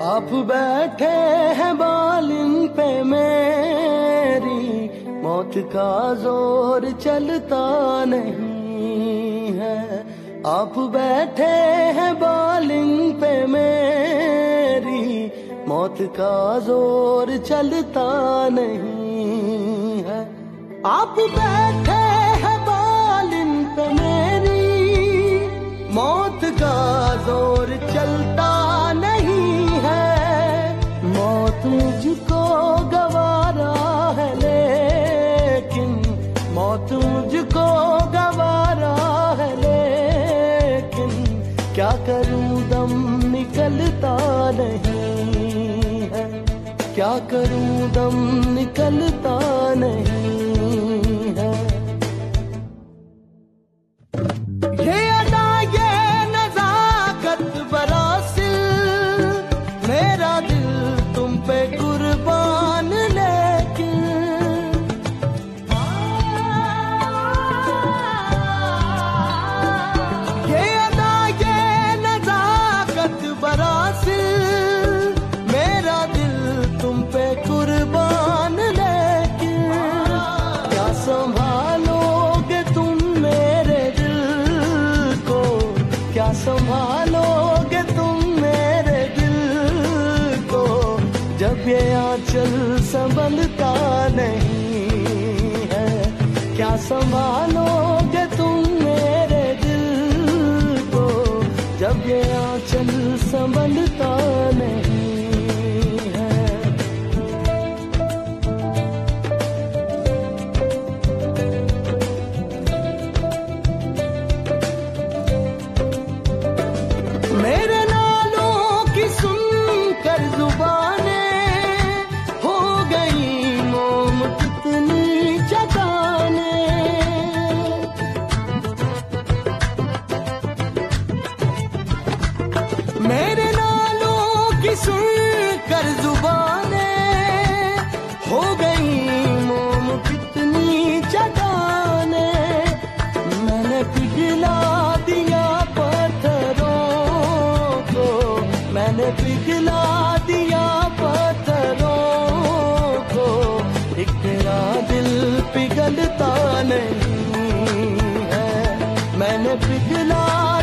آپ بیٹھے ہیں بالن پہ میری، موت کا زور چلتا نہیں ہے۔ آپ بیٹھے ہیں بالن پہ میری، موت کا زور چلتا نہیں ہے۔ آپ بیٹھے کیا کروں؟ دم نکلتا نہیں ہے۔ کیا کروں؟ دم نکلتا نہیں۔ سنبھلتا نہیں ہے۔ کیا سنبھالو گے تم میرے دل کو؟ جب یہ آنچل سنبھلتا کر زبانیں ہو گئی موم کتنی چٹانے میں نے پگھلا دیا پتھروں کو۔ میں نے پگھلا دیا پتھروں کو۔ ایک تیرا دل پگھلتا نہیں ہے۔ میں نے پگھلا